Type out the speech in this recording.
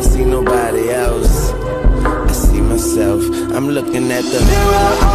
don't see nobody else. I see myself. I'm looking at the mirror